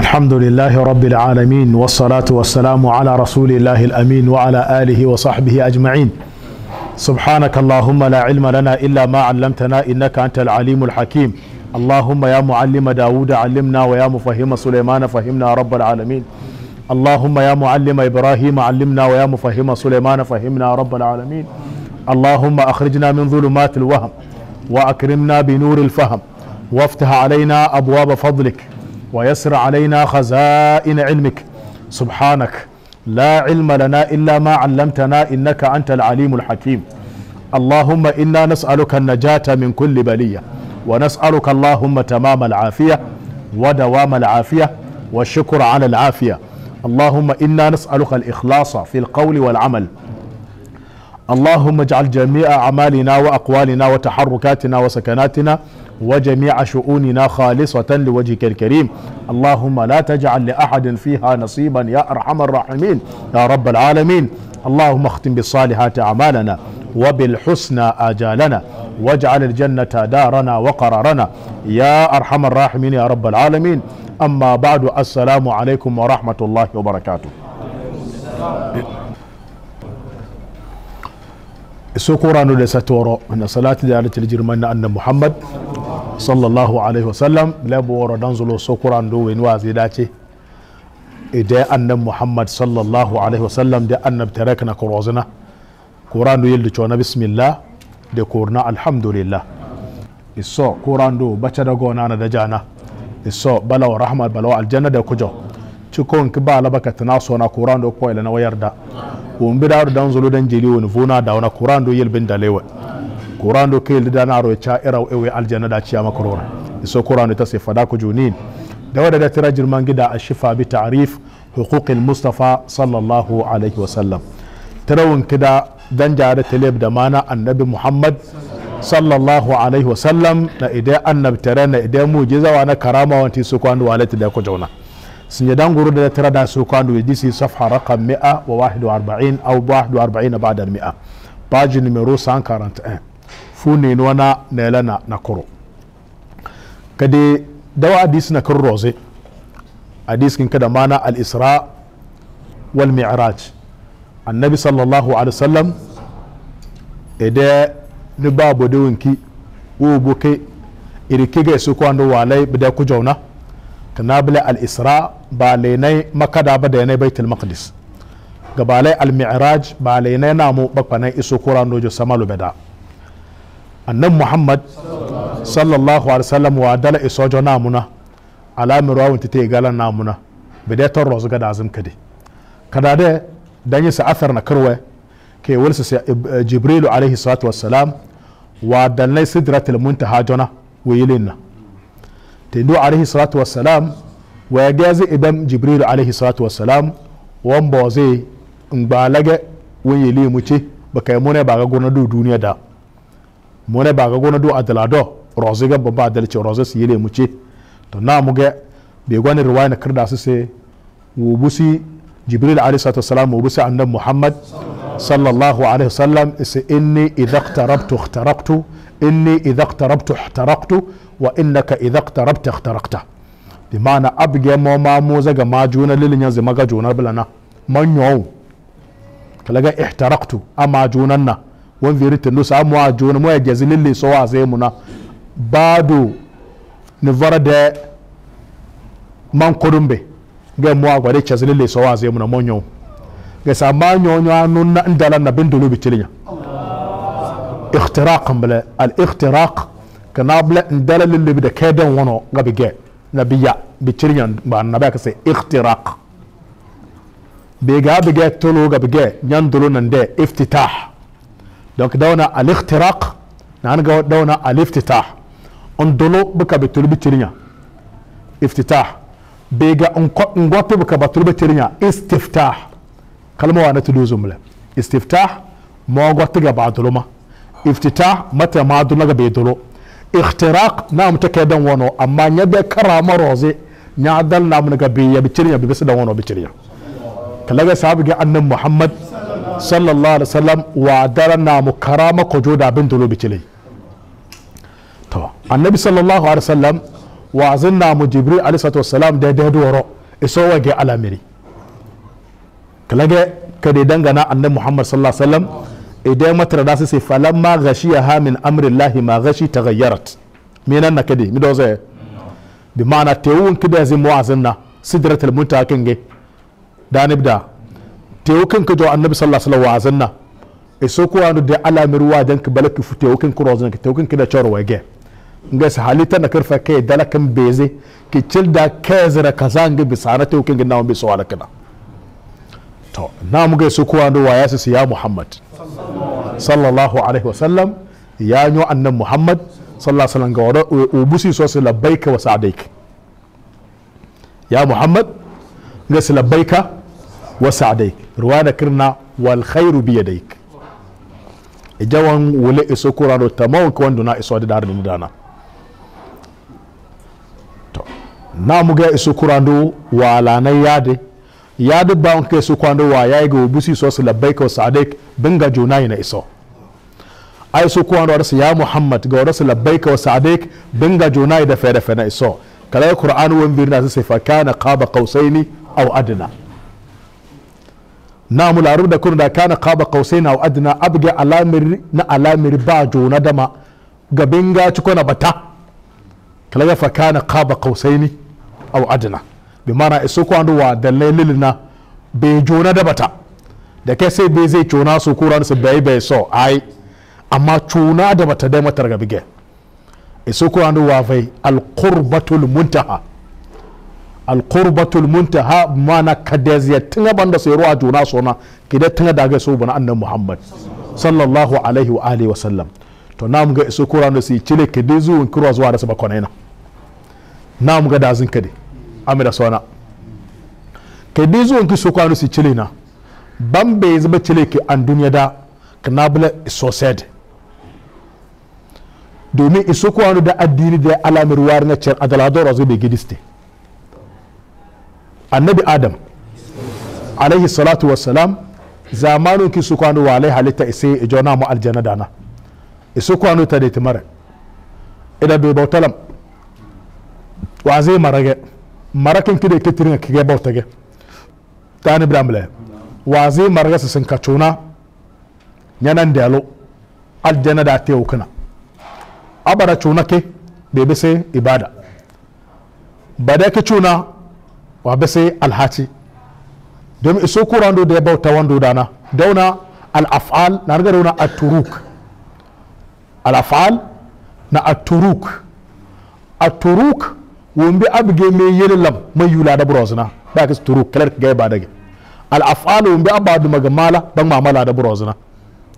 الحمد لله رب العالمين والصلاة والسلام على رسول الله الأمين وعلى آله وصحبه أجمعين. سبحانك اللهم لا علم لنا إلا ما علمتنا إنك أنت العليم الحكيم. اللهم يا معلم داود علمنا ويا مفهم سليمان فهمنا رب العالمين. اللهم يا معلم إبراهيم علمنا ويا مفهم سليمان فهمنا رب العالمين. اللهم أخرجنا من ظلمات الوهم وأكرمنا بنور الفهم وافتح علينا أبواب فضلك. ويسر علينا خزائن علمك. سبحانك. لا علم لنا إلا ما علمتنا إنك أنت العليم الحكيم. اللهم إنا نسألك النجاة من كل بلية ونسألك اللهم تمام العافية ودوام العافية والشكر على العافية. اللهم إنا نسألك الإخلاص في القول والعمل. اللهم اجعل جميع أعمالنا وأقوالنا وتحركاتنا وسكناتنا وجميع شؤوننا خالصة لوجهك الكريم. اللهم لا تجعل لأحد فيها نصيبا يا أرحم الراحمين. يا رب العالمين. اللهم اختم بالصالحات أعمالنا وبالحسنى آجالنا. واجعل الجنة دارنا وقرارنا. يا أرحم الراحمين يا رب العالمين. أما بعد السلام عليكم ورحمة الله وبركاته. سكران لستورو أن صلاة دارة الجرمان أن محمد wasallam da annab taraka na korozina kuran do yildi chona bismillah de kurna alhamdulillah iso kuran do bacha da gona na da jana iso bala wa rahmat bala wa aljanna da kujo cikon ki ba labaka tana so na kuran do ko ila na wayar da won bi da dan zulo dan jeli won vuna da wana kuran do yilbin da lewa kurando ke da na ro cha era ewe aljanna da ciya makarona iso kurando ta sai fada ku junin da wadda da tira jirman gida a shifa bi ta'rif huquqil mustafa sallallahu alaihi wa sallam. Tarawun kida dan jare talib da mana annabi muhammad sallallahu alaihi wa sallam na idan annab tare na idan mujizawa na karama wanti su kwando walati da ku jauna sun yi dan guru da tira da su kwando ya disi safha raqam 141 au 41 ba'da al-mi'a page numero 141 fu neni wana nela na na koro. Kade dawa hadis na kan roze. Hadis kin kada mana al isra wal mi'raj. Annabi sallallahu alaihi wasallam ede ni ba bo de wonki wo bo ke iri kige su ko ando walai bida ku jauna kana bala al isra ba lenai makada ba da ne baitul maqdis. Gabalai al mi'raj ba lenai namu bakpanai isu jo samalu beda annan muhammad sallallahu alaihi wasallam wa dala isojo namuna alamir wawun ta gala namuna bide ton rozu gada azum kade kada de dan yi athar na karwe ke wulsa sa jibrilu alaihi salatu wassalam wa dalnai sidratul muntaha jona wiyilinna te do alaihi salatu wassalam wa gazi idan jibrilu alaihi salatu wassalam wan bo zai ngbalage wiyili mu ce baka yi mune ba ga gona duniya da. Mone ba ga gona do adala roze ga babba adala ce roze su yele mu ce to na mu ga be gwani riwaya na kirda su sai wubusi jibril alayhi salatu wassalam wubusi annab muhammad sallallahu alaihi wasallam isa inni idha iqtarabtu ikhtaraqtu inni idha iqtarabtu ihtaraqtu wa innaka idha iqtarabta ikhtaraqta bi ma'ana abge mo ma mu zaga ma juna lilin yanzu maga juna bilana manyo kalaga ihtaraqtu ama junan na wọn veri tendo saa mu a joona mu a jɛzi lele sɔ waa zee mu na baado ne vara dɛ man kodum be gɛ mu a gbade kyɛzi lele sɔ waa zee mu na mɔ nyɔw gɛ saa maa nyɔw nyɔw anu na n dala na bin dolo bi tilinya ikhtiraq mbele al ikhtiraq kana bile n dala lele bi da kɛ den wɔnɔ nga bi gɛ na bi ya bi tilinya ba donc dawna al-ikhtiraq naanga dawna al-iftitah on dolo buka betulu bitirinya iftitah bega ngwape buka betulu bitirinya istiftah kalma wana tuduzu mle istiftah ma gwatiga baduluma. Iftitah mata ma dunaga bedulo ikhtiraq nam wono. Amma nyade karama roze nyadal nam naga biya bitirinya bibisa dan wono bitirinya. Kalaga sabiga annan muhammad sallallahu alaihi wasallam wa dara na mu karama ko joda bin dolo bicile to annabi sallallahu alaihi wasallam wa'azin na mu jibril alayhi salatu wassalam da da doro iso wage alamiri. Kalage kade dangana annabi muhammad sallallahu alaihi wasallam idan matar da sai falamma ghashiyaha min amrillahi ma ghashi taghayyarat. Minan na kade mi do zai bi ma'ana tewun kida zai mu'azin na sidratul muntaha kinge. Da nibda تيوكن كجو النبي صلى الله عليه وسلم وعزنا. إسوكو أنو دي على مروا دنك بلك في تيوكن كروزنك تيوكن كده شروا يجي نجس حالته نكرفة كي دلك كم بيزي كي تل دا كازر كزانج بسانة تيوكن كنا هم بسؤال كنا تو نامو جس إسوكو أنو وياسس يا محمد. صلى الله عليه وسلم يا نو أن محمد صلى الله عليه وسلم قال وبوسي سوسي لبيك وسعديك. يا محمد نجس لبيك wa sa'daik ruwa da kirna wal khairu bi yadaik ijawan wule iso kurano tamawon ka wanda na iso da darin dana to na mu ga iso kurando wa lanai yade ya dubba wanka su kwando wa ya yi ga busi so su labbai ka sa'adik binga juna na iso ai su kwando da ya muhammad ga wadda su labbai ka sa'adik binga juna da fe da fe na iso kala ya qur'an wan birna sai fa kana qaba qausaini aw adna na mu laru da kun da kana qaba qausaini aw adna abga alamir na alamir ba juna dama ga binga ci kona bata kala ya fa kana qaba qausaini aw adna bi mana kwando wa da laililina bai jona da bata da kai sai bai zai cuna su kuran su bai bai so ai amma cuna da bata dai matar ga bige iso kwando wa fai alqurbatul muntaha alqurbatul muntaha mana kadeziya tunga banda sai ruwa juna sona kida tunga daga so bana annan muhammad. Sallallahu alaihi wa alihi wa sallam. To nam ga iso kuran su cile kide zuwan kirwa zuwa da su bakonaina nam ga dazin kade. Amida sona kai dai zuwan ki so kwano si chile na. Ban bai zaba chile ki an duniya da kanabula sosed domin iso kwano da addini da alamir war na cer adalador azu bai gidiste. Annabi adam alaihi salatu wassalam zamanin ki su kwano wa alai halitta isai ijona mu aljanna dana iso kwano ta da timare ida bai bautalam wa zai marage marakin kide ke tiringa kige bautage tani bramle wazi marga su sun kacuna yanan delo aljanna da te ukuna abara cuna ke be be sai ibada bada ke cuna wa be sai alhaci domin iso kurando da ya bauta wando dana dauna al-af'al na riga dauna at-turuk al-af'al na at-turuk at-turuk wumbi abge me yele lam mai yula da brozna ba ka turu kalar ga ba dage al af'al wumbi abadu magamala ban mamala da brozna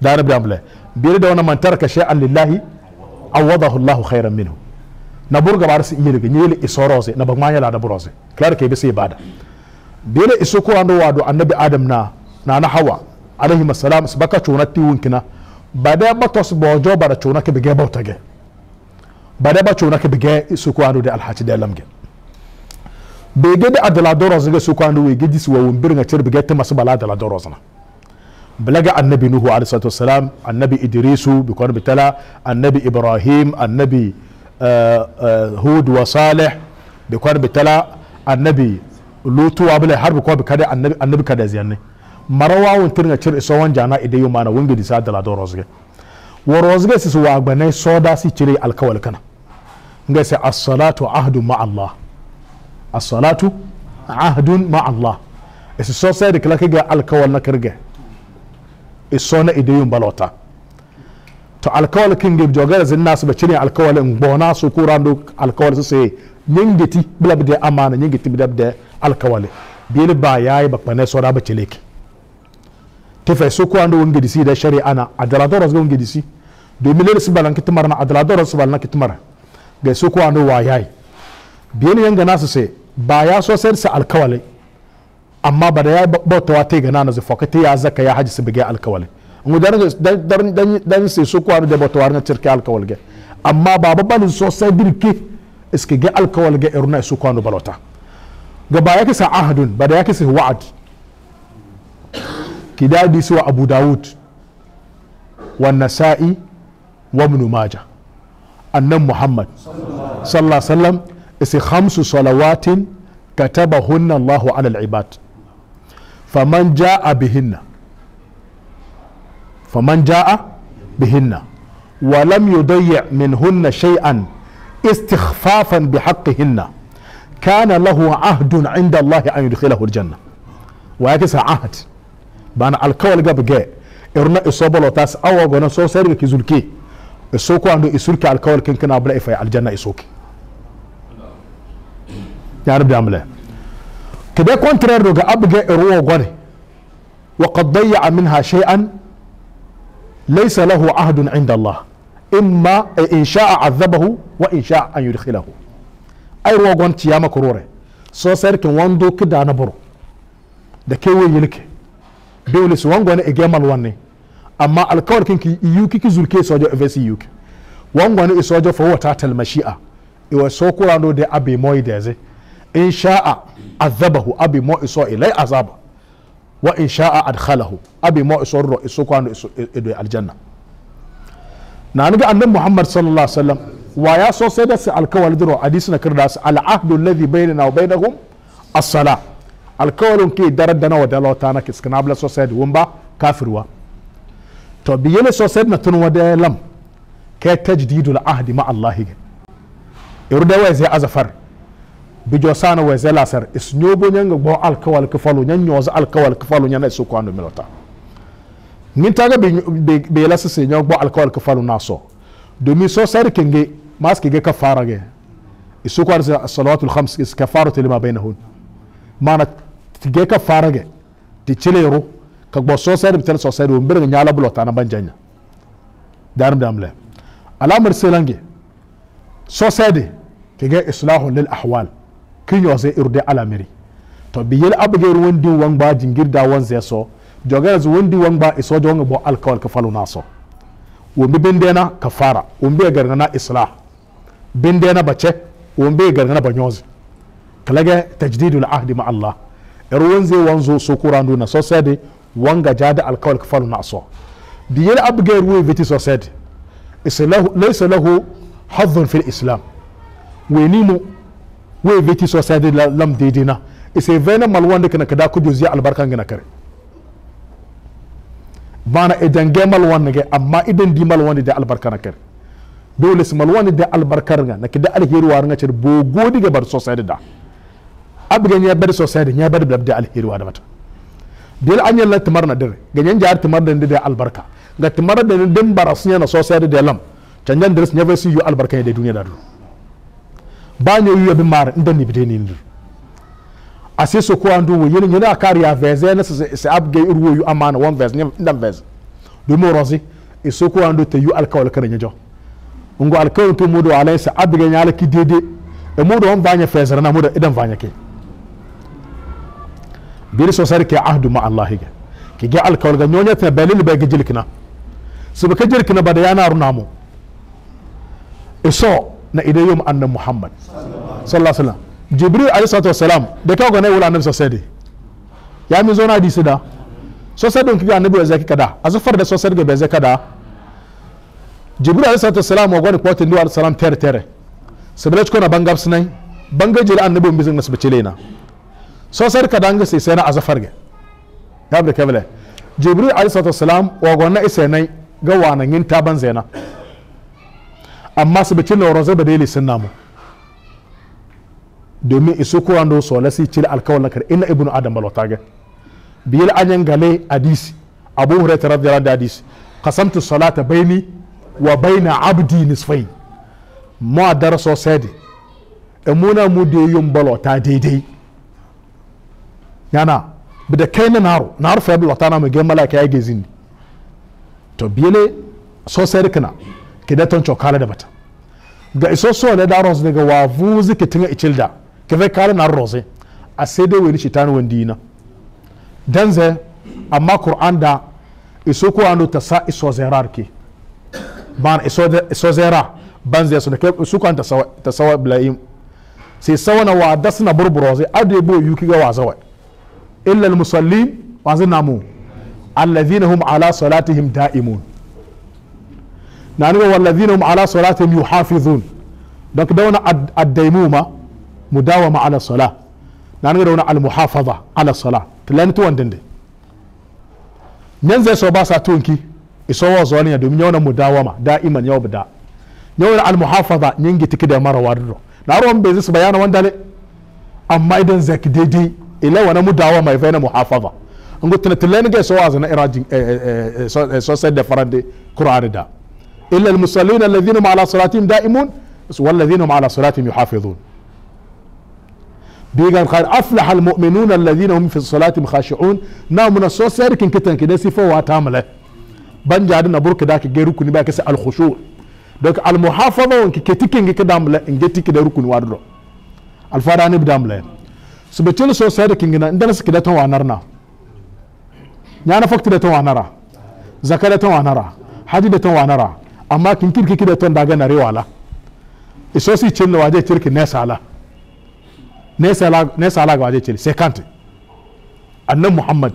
da na bramle bire da wannan mantar ka shay'an lillahi awadahu Allah khairan minhu. Na burga bar su yele yele isorose na ban manyala da broze kalar ke bi sai ba da bire iso ko ando wado annabi adam na na na hawa alaihi assalam subaka chuna tiwunkina ba da batos bojo bara chuna ke bige bautage ba da ba cuna ka bige su kwano da alhaci da lamge bege da adala doros ga su kwano we gidi su wa wumbir nga cir bige ta masu bala adala doros na balaga annabi nuhu alaihi salatu wassalam annabi idrisu bi kwan bitala annabi ibrahim annabi hud wa salih bi kwan bitala annabi lutu wa bala har bi kwan kada annabi kada ziyanne marawa won tirnga cir iso wan jana idayu mana wongi di sa adala doros ga worozge si wa gbane soda si cire alkawal kana. Nga sai as-salatu ahdun ma Allah. As-salatu ahdun ma Allah. Isi so alkawal na kirge. Iso na ideyun balota to alkawal kin ge jogara zin nasu ba cire alkawal in bona su kurando alkawal su sai nyingiti bila bide amana nyingiti bila bide alkawal bili ba yayi ba gbane soda ba cire ki. Tefe so ko ando wonge disi da shari'a na adaladoro ga wonge disi domin le sibala ki tumar na adaladoro sibala na ki tumar ga so ko ando wa yayi. Biyan yanga nasu sai ba ya so sai sa alkawale amma ba da ya bauta wa te ga nana zai fokata ya zaka ya haji su bige alkawale dan dan dan sai so ko ando da bauta wa na tirke alkawale ga amma ba babban so sai birki iske ga alkawale ga irna so ko ando balota. Ga ba ya kisa ahadun ba da ya kisa wa'ad kidadi suwa abu dawud wa nasa'i wa ibn maja annan muhammad sallallahu sallam isi khamsu salawatin katabahunna Allahu ala al-ibad. Faman ja'a bihinna faman ja'a bihinna wa lam yudayyi minhunna shay'an istikhfafan bihaqqihinna kana lahu ahdun 'inda Allah an yudkhilahu al-janna wa yake sa ahd bana alkawal ga bige irna isobolo tas awa gona so sai ki zulke iso ko ando isulke alkawal kin kana bula ifai aljanna isoki ya rabbi amle kede contraire ga abge laysa lahu ahdun 'inda Allah. Imma in sha'a azabahu wa in sha'a an yudkhilahu. Ai ruwa gon ciyama kurore. So sai kin wando kida na buru da kewe yilke. Dole su wango ne ege mal wanne. Amma alkawar kinki iyu kiki zulke sojo evesi yuki wango ne isojo fo wata tal mashi'a. Iwa so kurando de abi moy deze. In sha'a azabahu abi mo iso ilai azaba. Wa in sha'a adkhalahu. Abi mo iso ro iso kwando iso ido aljanna. Na ga annabi muhammad sallallahu alaihi wasallam wa ya so sai da alkawal diro hadisi na kirda su al'ahdu alladhi bainana wa bainahum as-salah. Alkawalin ke darar da nawa dalawa ta na kiskana bla society wun ba kafirwa. To biyele society na tun wada lam ke tajdidul ahdi ma Allah ge irda wa zai azafar. Bijo sana wa zai lasar isnyobo nyanga gbo alkawal ka falu nyan nyoza alkawal ka falu nyana su kwando milota min taga be be lasa se nyogo gbo alkawal ka falu na so society kenge maski ge kafara ge isu kwando salawatul khams is kafaratu lima bainahun mana tige ka farage ti cilero ka gbo sosai bitel sosai do mbir nyala bulo tana banjanya darum damle alamar selange sosai de kige islahu lil ahwal kin yo sai irde alamiri. To biyel abge wandi wan ba jingirda wan zai so jogara zu wandi wan ba iso jonga bo alkawal ka falu naso. Wombi bindena kafara wombi gargana islah. Bindena bace wombi gargana banyozi. Kalage tajdidul ahdi ma Allah. Ruwan zai wanzo so kurando na society wanga jada alkawal kafalu na so diyel abge ruwe viti society islahu laysa lahu hadhun fil islam. Weni mu we viti society lam dedina ise vena malwande kana kada ku jozi albarkan gina kare. Bana idan ge malwan ge amma idan di malwan da albarka na kare. Dole su malwan da albarkar ga na kida alheri wa nga cer bo godi ga bar society da. Abiga nya bar society nya bar da alheri wa da mata. Dil an yalla timar na dire ganyen jar timar da da albarka. Ga timar da din baras nya na society da lam. Canjan dres nya su yu albarka da duniya da ba nyo yu bi mar inda ni bide ni ndir ase so ko andu wo yin yana kariya veze na se abge irwo yu amana one veze nya ndan veze. Do mo rosi e so ko andu te yu alkawal kana nya jo. Ngo alkawal to modo alai sa abge nya alki dede e modo on banya fezara na modo idan banya ke. Biri so sar ke ahdu ma allah ga ki ga alkawal ga nyonya ta balil ba ga jilkina. Su ba ka jilkina ba da yana runamu iso na idan yom annan muhammad. Sallallahu alaihi jibril alayhi salatu wasalam da kawo gane wula annabi sosai ya mi zo na hadisi da. Sosai don kiga annabi zaki kada. Azufar da sosai ga bezai kada. Jibril alayhi salatu wasalam wa gwani kwatin duwa salam tere tere. Sabila ko na bangab sunai banga jira annabi bizin nasu bacile na sosai kada an ga sai sai na azufar ga ya bi kabale jibril alayhi salatu wasalam wa gwani isa nai ga wanan yin taban zaina amma su bikin na rozai ba daili sun namu. Domin isu kuran do so lasi cire alkawal nakar ina ibnu adam bal watage. Biyal anyan gale hadisi. Abu hurairah radiyallahu anhu hadisi. Qasamtu salata baini wa baina abdi nisfai mu dar so sedi. Emuna mu de yum balo ta daidai. Yana bida kai na naro naro fa bi watana mu ge malaka ya gezin to biyale so sedi kana kida ton cokala da bata. Ga iso so da da ros daga wa vuzi tinga ichilda. Ke ve kala na rose. A sai dai wani shitan wandi na dan ze amma qur'an da iso ko ando ta sa iso zerar ke ban iso iso zera ban so da ke su kan ta sawa blaim. Sai sawa na wa dasna zai ade bo yuki ga wazawa illa al musallin wa zinamu alladhina hum ala salatihim da'imun. Na nuna wallazina hum ala salatihim yuhafizun donc da wani addaimuma mudawama ala sala na nga wani al muhafaza ala sala tilani to wandende nyan zai so ba sa tunki iso wa zo ne domin yawan mudawama da'iman yau bida yawan al muhafaza nyangi tiki da na ruwan bai zai bayana wanda amma idan zaki daidai ila wani mudawama ya faina muhafaza ga so wa zana irajin da farande qur'ani da إلا المصلين الذين هم على صلاتهم دائمون والذين هم على صلاتهم يحافظون. بيقال خير أفلح المؤمنون الذين هم في الصلاة خاشعون. نعم من الصوت سيركن كتن كده سيفو واتامله بان جادنا برك داك جي ركن باك الخشوع. دوك المحافظة وانك كتكن كدامله انجتي كده ركن وادرو الفاراني بدامله سبتل صوت سيركن كده اندرس كده تو وانرنا يعني نعم، فكت ده تو وانرا زكاة ده تو وانرا حدي ده تو وانرا amma kin kirki kida ton daga na rewala iso si cin waje cirki ne sala ne sala ne sala ga waje cil sai kante. Annan muhammad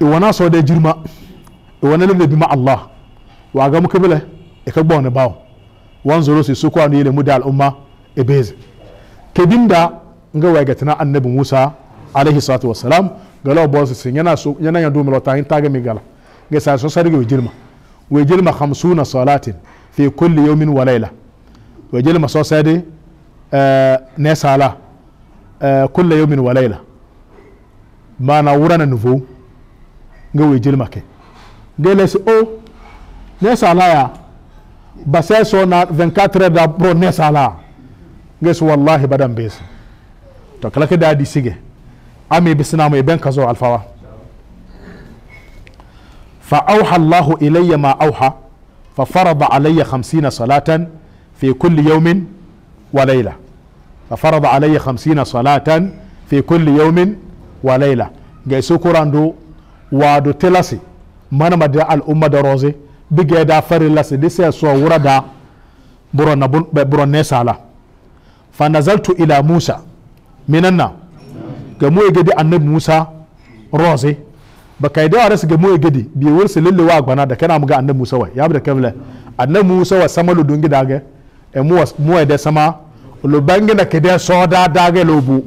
iwana so da jirma iwana le bi ma allah. Wa ga muka bile e ka gbon bawo. Wan zoro si su kwanu yele mu da al'umma e beze. Kedinda nga wa gatina annabi musa alaihi salatu wassalam galaw bo sin yana yana ya dumalo ta hin taga mi gala. Ga sa so sarge jirma wejilma khamsuuna salaatin fii kuli yowmin walayla wejilma soo seedi kulla kula yowmin walayla maana wurana nuvou nga wejilma ke ngelesi o neesaalaya basee soo na 24 heures da bro neesaalaa ngesi wallahi badan besi to kala ke daa disige ami bisnaamo e ben kazo alfawa fa auha Allahu ilayya ma auha fa farada alayya khamsina salatan fi kulli yawmin wa layla. Fa farada alayya khamsina salatan fi kulli yawmin wa layla. Gaisu kurando wado telasi manama da al'umma da roze bige da farilasi disa so wura da buronne sala. Fa nazaltu ila musa minanna ga mu e annabi musa roze ba kai da rasu ga moye gidi bi wur su lilluwa gbana da kana muga annabi Musa wa ya bi da kavla annabi Musa wa samalu dun gida ga. E mu muwa muwa da sama. Lu bangi da kede so da da ga lobu.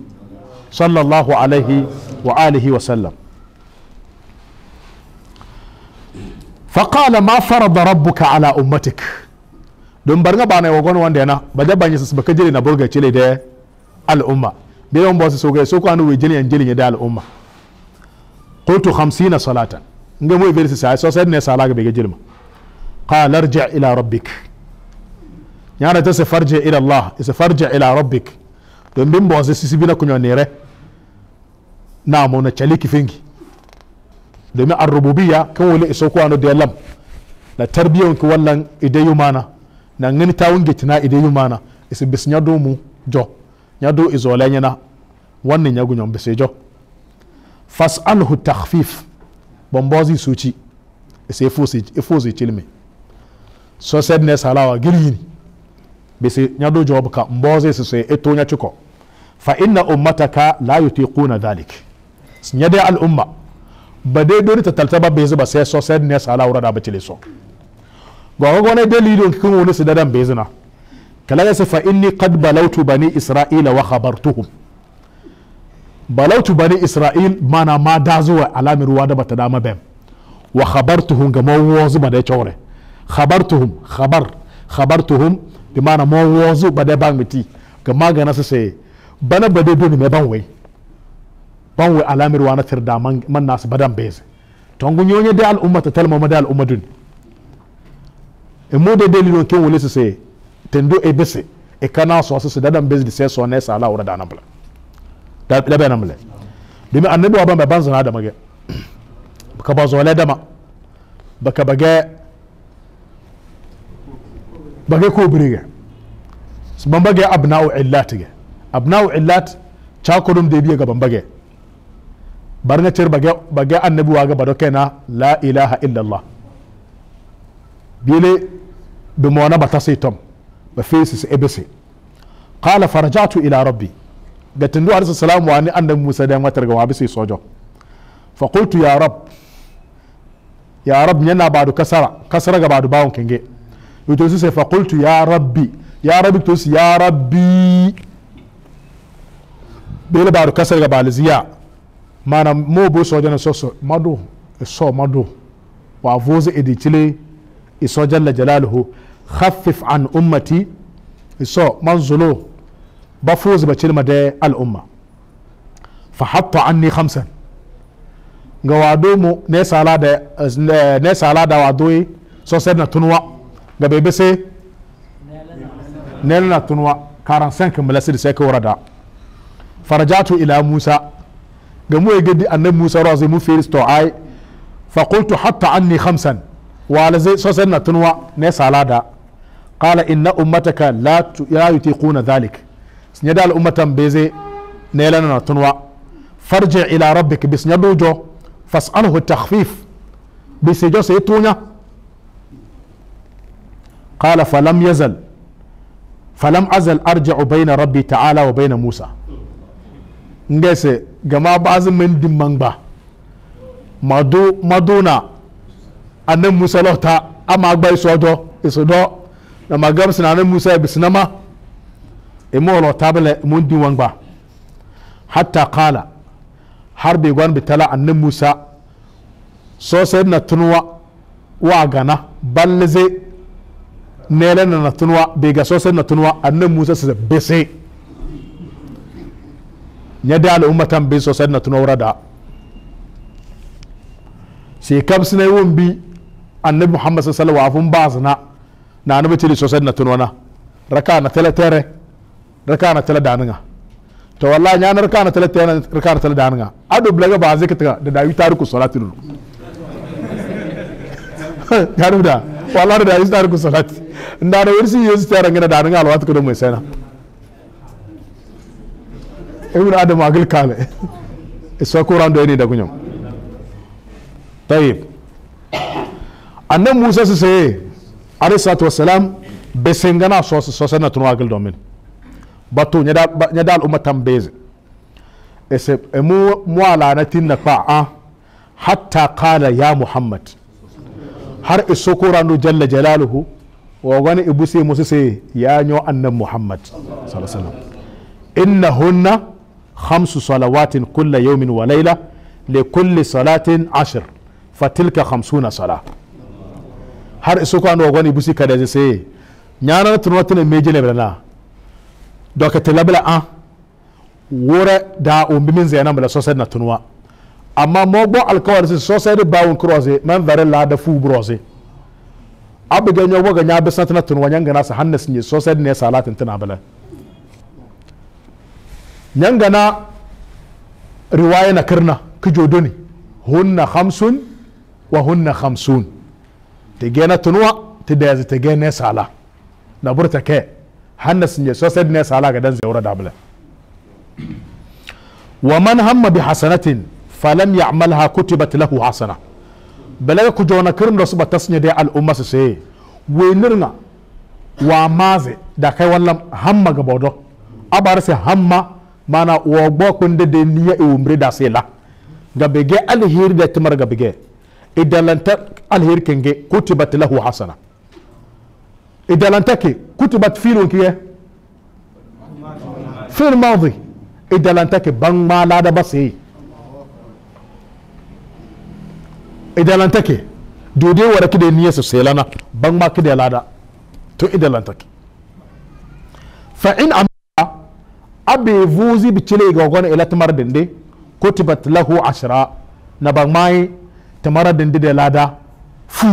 Sallallahu alaihi wa alihi wa sallam. Fa qala ma farada rabbuka ala ummatik. Don barga ba na wagon wanda yana ba da banyi su ba ka jere na burga cile da al umma bi yawan bo su so ga so kwano we jele yan jele da al umma qultu 50 salatan. Nga mu versi sai so sai ne sala ga be jilma. Qala arji ila rabbik. Yana ta farje ila Allah. Isa farje ila rabbik. Don bin bosu sisi bina kunyo nere na mu na chaliki fingi domin arrububiya kan wani iso ko ano da lam. Na tarbiyon ki wallan ide yumana. Na ngani ta wunge tina ide yumana. Isi mu jo. Nyado izole nyana. Wannan fas'alhu takhfif. Bombozi suci isi ifusi ifusi chilme so said ne salawa girini bise nyado jo ka mbozi su sai eto nya chuko. Fa inna ummataka la yutiquna dhalik. Nyade al umma. Ba dai dori ta talta bai zuba sai so sai ne sala wura da bacile so ga ga wani dalilin kin wani su dadan bai zina kala ya fa inni qad balautu bani isra'ila wa khabartuhum. Balautu bani isra'il mana ma da zuwa alamin ruwa da bata dama bem wa khabartuhum ga mawo zuba da chore khabartuhum khabar khabartuhum bi mana mawo zuba da ban miti ga magana su sai bana ba dai doni me ban wai. Ban wai alamir wa na tirda man nasu badan beze to ngun yonye de al'umma ta talma da al'umma dun. E mu de dalilon ken wole su se tendo e bese e kana so su dadan beze de se so ne sa ala wura da nabla da لبنى ملا بما ان نبوى بما بانزل هذا مجا بكبازو ولا دما بكبجا بجا كوبريجا بمبا جا ابناء علات ابناء علات تاكلهم دبي جا بمبا جا بارنا تير بجا بجا ان نبوى بدوكنا لا اله الا الله بيلي بمونا بتصيتم بفيسس ابسي قال فرجعت إلى ربي ga tundu alaihi salam wa ni annabi musa da matar ga wabi sai sojo. Fa qultu ya rab ya rab yana badu kasara? Kasara ga badu bawon kenge to sai fa qultu ya rabbi ya rabbi to ya rabbi. Bele baaru ƙasar ga baliziya mana mo bo soja na soso mado so mado wa voze editile iso jalla jalaluhu khaffif an ummati. Iso manzulo ba foze ba cilma da al'umma fa hatta anni khamsan ga wado mu ne sala da ne sala da wado yi so sai na tunwa ga bebe sai ne na tunwa 45 milasir sai ka warada farajatu ila musa ga mu ya gadi annabi musa rawa zai mu fi to ai fa qultu sinya da al'ummatan beze ne lana na tunwa farji ila rabbik bis nyadujo fas'alhu takhfif bis jo sai tunya qala falam yazal falam azal arji'u bayna rabbi ta'ala wa bayna musa ngese gama bazin min dimman ba madu maduna annan musa lota ama gba isojo isodo na magam sina annan musa bisnama imo lota bele mun diwan ba hatta qala har bai gwan bitala annan musa so sai na tunwa wa gana ballize nele na na tunwa bai ga so sai na tunwa annan musa su bese. Nya da al'ummatan bai so sai na tunwa wurada. Sai kam sina yi bi annabi muhammad sallallahu alaihi wasallam ba zina na annabi tili so sai na tunwa na. Raka na tele tere. Raka na tele daninga to wallahi ya na raka na tele tere raka na tele daninga ado blaga ba zai kita da dawi tariku salati lulu ya da wallahi da dawi tariku salati nda da wirsi yesu tere ngina daninga alwat ko do mai sana ibn adam agil kale isa kuran do ni da kunyam tayyib annan musa su sai alayhi salatu wassalam be sengana so so sana tunu agil domin bato nya da al'umma tambeze ese mu mu ala na tinna fa a hatta qala ya muhammad. Har iso kuranu jalla jalaluhu wa wani ibu sai musu sai ya nyo annan muhammad alaihi wasallam. Innahunna khamsu salawatin kulla yawmin wa layla li kulli salatin ashir fatilka khamsuna sala. Har iso kuranu wa wani ibu sai kada sai nyana tunwatin mejele bana doka tilabla an wore da umbi min zena mala sosai na tunwa amma mo bo alkawar si sosai da bawun crosse man vare la da fu brose abu ga nyobo ga nyabe sant na tunwa nyanga na sa hannas ni sosai ne salatin tana bala nyanga na riwaya na kirna kijo doni. Hunna khamsun wa hunna khamsun. Te gena tunwa te da te gena sala. Na burta ke. hannasinje sosedne salaga dan zewra wa man hamma bihasanatin falam yamalha kutibat lahu hasana. Balaga ku jona kirmdo suba tasñede al umma so seye wa maze da kai wallam hamma gabodo abara sai hamma mana wa gbokun da da niya e umri da sai la. Gabege alheri da tumar ga bege. Idan lantar alheri kenge kutibat lahu hasana. Idalanta ke kutibat filun kiye fil madi idalanta ke ban ma lada ba sai idalanta ke dode wara kide niyyar su sai lana ban ma kide lada to idalanta ke fa in amma abe vuzi bi cile ga gona ila tamar dinde kutibat lahu ashra na ban mai tamar dinde da lada fu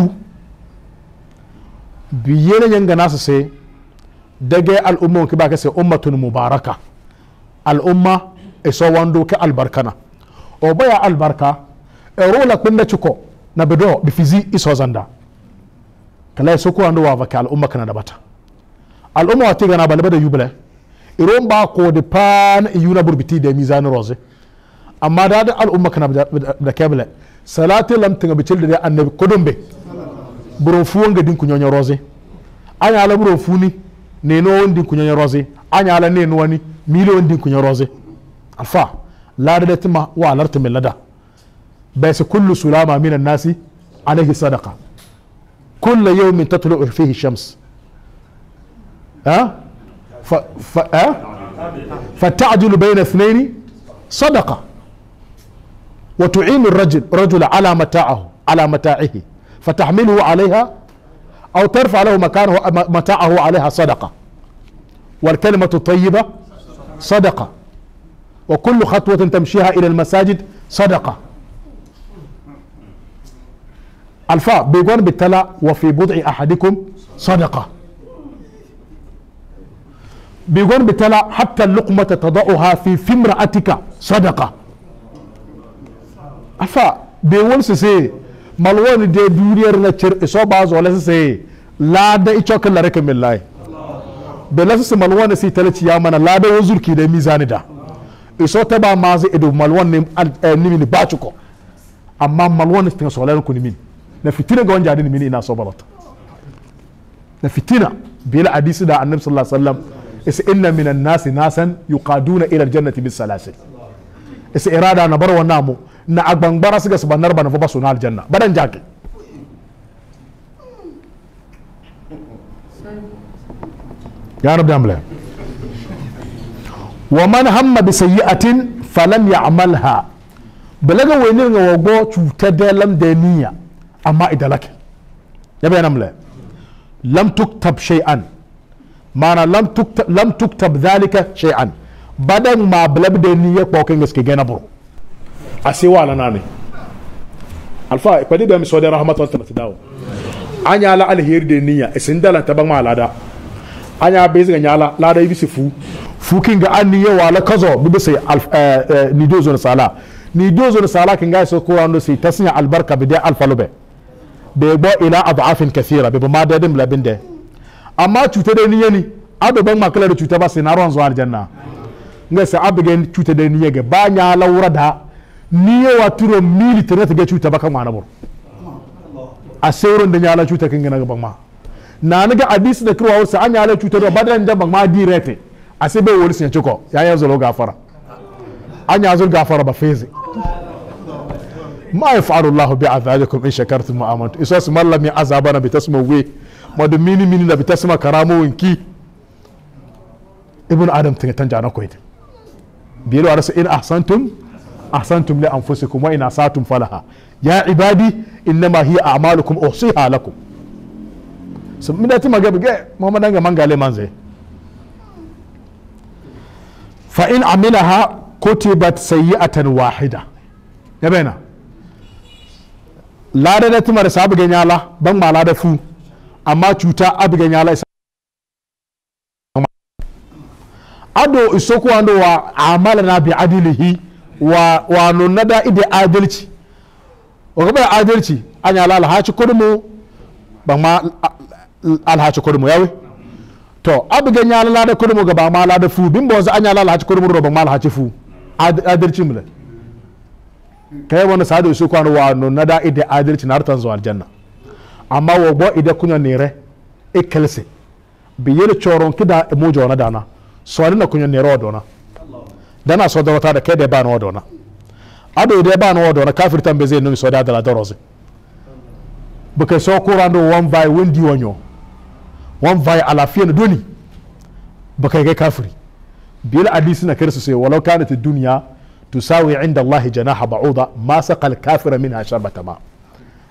biyene yanga nasu sai dage al'umma ki ba ka sai ummatun mubaraka. Al'umma iso wando ke albarkana o baya albarka ero la kunna chuko na bedo bi fizi iso zanda. Kala iso ko ando wa ka al'umma kana da bata al'umma wa tiga na balba da yubule iro ba ko de pan yuna burbiti da mizan roze. Amma da al'umma kana da kebele salati lam tinga bicil da annabi kodumbe. buron fu wonga din kunyonya roze. Anya ala burofu ni neno wondi kunyonya roze. Anya ala neno wani mili won wondi kunyonya roze. Alfa lada da tima wa alarta min lada. Bai su kullu sulama minan nasi alaihi sadaka kullu yau min tatlu fihi shams. Ha? Fa fa ha? Fa ta'dilu bayna ithnaini sadaqa. Wa tu'inu ar-rajul rajula ala mata'ahu ala mata'ihi. فتحمله عليها أو ترفع له مكانه متاعه عليها صدقة. والكلمة الطيبة صدقة. وكل خطوة تمشيها إلى المساجد صدقة. الفاء بيقول بالتلا وفي بضع أحدكم صدقة. بيقول بالتلا حتى اللقمة تضعها في في امرأتك صدقة. الفاء بيقول سي malwani de duniyar na cir iso ba zo lasu sai la da icho kan la rekan billahi be lasu su malwani sai talaci ya mana la da wazurki da mizani da. Iso ta ba ma zai idu malwani eh, nimi ba bacuko amma malwani tin so lan kunimin na fitina ga wanda adini mini ina so balata na fitina bil hadisi da annabi sallallahu alaihi wasallam is inna minan nasi nasan yuqaduna ila aljannati bisalasil is irada na bar wannan mu na agbangbara su ga su banar bana ba su na aljanna. Badan jake. Ya rabbi amla wa man hamma bi sayyi'atin falam ya'malha. Balaga wani ga wagbo cuta da lam da niyya amma idalake ya bayyana mala lam tuktab shay'an. Mana lam tuktab lam tuktab dhalika shay'an. Badan ma blab da niyya ko kan gaske gana buru. Ase wala nane alfa da mi so da rahmatan ta dawo anya la alheri da niyya isin dala ta ban ma lada. Anya bai zga nyala lada yi bisi fu. Kin ga an niye wala kazo bi bisa ni dozo na sala. Ni dozo na sala kin ga so ko ando sai tasnya albarka bi da alfalube be bo ila adafin kathira be ma da dim labin de amma cuta da niye ni ado ban makala da cuta ba sai na ron zuwa aljanna. Nga sai abigen cuta da niye ga ba nya laura da. Niye wa turo mili ta ga cuta ba kan wani bur a sauran da nyala cuta kin ga ban ma na niga hadisi da kirwa wasu an nyala cuta da badan da ban ma direte. A bai wani sun ciko ya yi zolo gafara. An ya zolo gafara ba fezi. Ma ya fa'alu Allah bi azabikum in shakartum wa amantu isa su mallam ya azabana bi tasma we. Madu mini mini da bi tasma karamu winki. Ibn adam tin tan jana koyte biyelo arasa in ahsantum ahsantum li anfusikum wa ina satum falaha ya ibadi innama hiya a'malukum usiha lakum so min da ti maga bige muhammad anga mangale manze fa in amilaha kutibat sayyi'atan wahida ya bena la da da timar sabu ga nyala ban mala da fu amma cuta abu ga nyala ado isoku ando wa amala na bi adilihi wa wa nunna da ide adalci. Ga adalci anya la alhaci kurmu ban ma alhaci kurmu yawe? To abu gan ya lada kurmu gaba ma lada fu bin bo za anya lala haci kurmu roba ma haci fu. Adalci mu kai wani sadu su kwano wa no na da ide adalci na hartan zuwa aljanna. Amma wo bo ide kunya nere e kelse bi yele choron kida mo jona dana. So na kunya nere odona dana so da wata da kai da ba na odona ado ide ba na odona kafir tambe zai no so da da dorozi bukai so kurando one by windi wanyo wan vaya alafiya na doni ba kai kai kafiri biyar hadisi na kirsu sai walau kanat duniya tusawi inda Allah janaha ba'uda ma saqal kafira minha sharbata ma.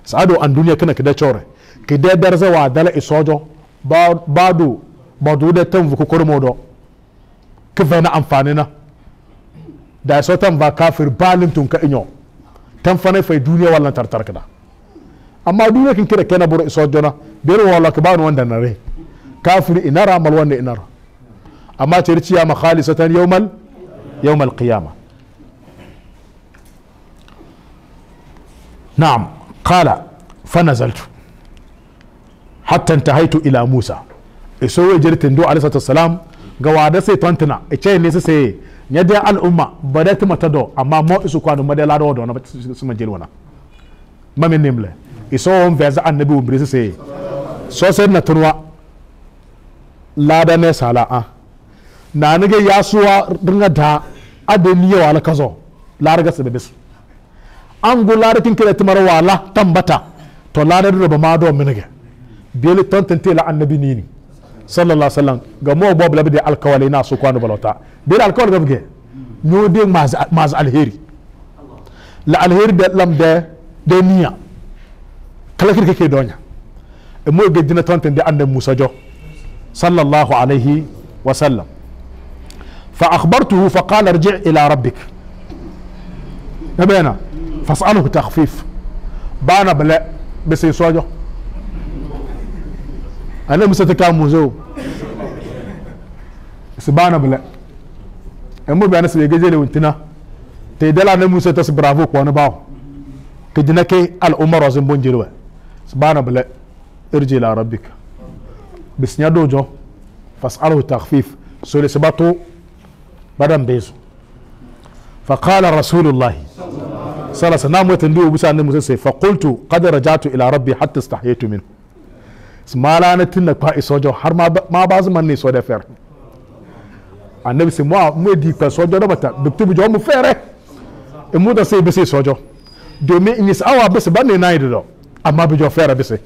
Sa'ado an duniya kana kida chore. Kida darza wa dala isojo bado bado da tan vuku kormodo amfani na. Da so tan ba kafir balin tun ka inyo. Tan fana fai duniya wallan tartar kada amma duniya kin kira kana buru isojo na biyar wala ka bani wanda na rai kafiri inara mal wanda inara. Amma ta riciya ma khalisatan yawmal yawmal qiyama. Na'am. Qala fa nazaltu hatta intahaitu ila musa. Iso ya jirtin do alaihi salam ga wada sai tontuna ice ne sai yadda al'umma badat mata do amma mo isu kwanu madala do do na su majil wana. Mamin nimle iso on veza annabi umbri sai so sai na tunwa lada ne sala a. Na nige ya suwa ringa da adeni ya wala kazo larga su bebis. An gu lada kin kira timar wala tambata to lada da ba ma do minige. Beli tontin tela annabi nini. Sallallahu alaihi wasallam ga mo bob labi alkawali na su kwano balota beli alkawali ga bige nyode masu alheri. La alheri da lam da da niya. Kala kirka ke donya. E mo ga dina tonten da annabi Musa jo sallallahu alaihi wa sallam fa akhbartuhu fa qala irji' ila rabbik. Nabena fas'aluhu takhfif. Bana bala bisi sojo. annabi Musa ta kamu zo su bana bala en mo bana su ga jele wuntina te dala na musa ta su bravo ko wani bawo ka dina ke al'ummar wasu bon jirwa su bana bala irji la rabbika bisnya dojo fas'aluhu takhfif so le sabato badan bezu فقال رسول الله صلى الله عليه وسلم وتندو بس أن موسى فقلت قد رجعت إلى ربي حتى استحييت منه smala na tinna pa isojo. Har ma ba zuma ne so da fer. Annabi se mo mo di pa sojo da bata. Duktu jo mu fere. E mu da sai bi sai sojo. Domin in yi sa'awa bisa ban ne nayi do. Amma bi jo fere bisa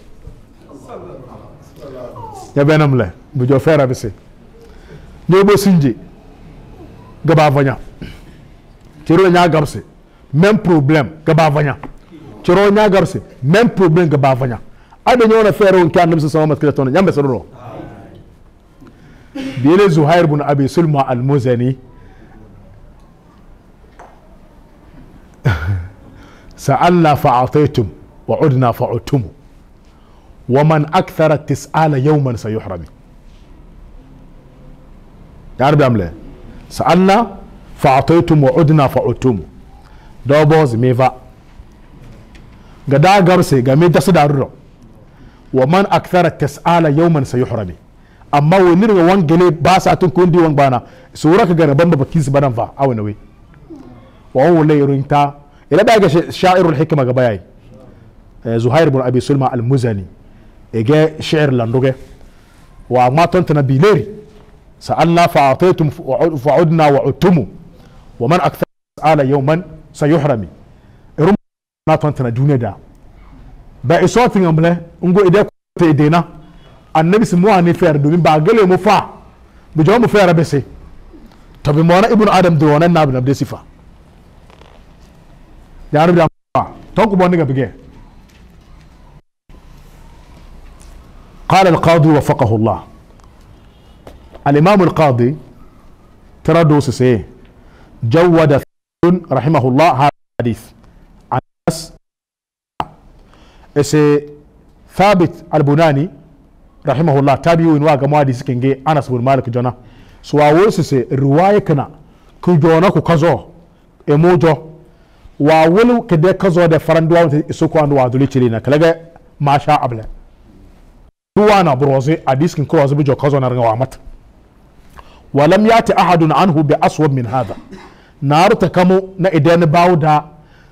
ya benam le bi jo fere bisa ne bo sinje gaba vanya. Tiro nya garse même problème gaba vanya. Tiro nya garse même problème gaba vanya. ada nyo na fera on kan nabi sallallahu alaihi wasallam yambe soro bile zuhair bin abi sulma al-muzani سألنا فأعطيتم وعدنا فعدتم ومن أكثر التسأل يوما سيحرم يا رب عمله سألنا فأعطيتم وعدنا فعدتم دو بوز wa man akthara tas'ala yawman sayuhrami. Amma wonir ga wangele ba sa tun kun di wang bana sura ka gara bamba bakin su banan fa awana we wa wa la yurinta ila da ga sha'irul hikma ga bayai eh, zuhair bin abi sulma al-muzani ege shi'r landuge wa ma tantana bileri sa'alna fa'ataytum fa'udna wa'udtum wa man akthara tas'ala yawman sayuhrami. Irum na tantana duniya da. Ba isotin amle ngo ide ko te dena annabi su muwa ne fayar domin ba gale mu fa bu jawo mu fayar be sai to bi mona ibnu adam da wannan na da sifa ya rubuta ton ku bonni ga bige قال القاضي وفقه الله الإمام القاضي ترى دوس سي جود رحمه الله هذا الحديث عن أنس إسي ثابت البناني رحمه الله تابعوا إن واقع موادي سكنجي أنس بن مالك جنا سوا وسي رواية كنا كجونا كزو إموجو wa wulu kede ka zo da faran duwa wata iso ko andu waduli chiri na kalaga ma sha abla duwa na broze a diskin ko wasu bijo ka zo na ringa wa mata wa lam yati ahadun anhu bi aswab min hada na ruta kamo na idan bawo da